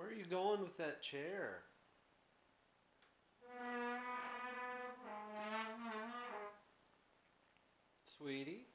Where are you going with that chair? Sweetie?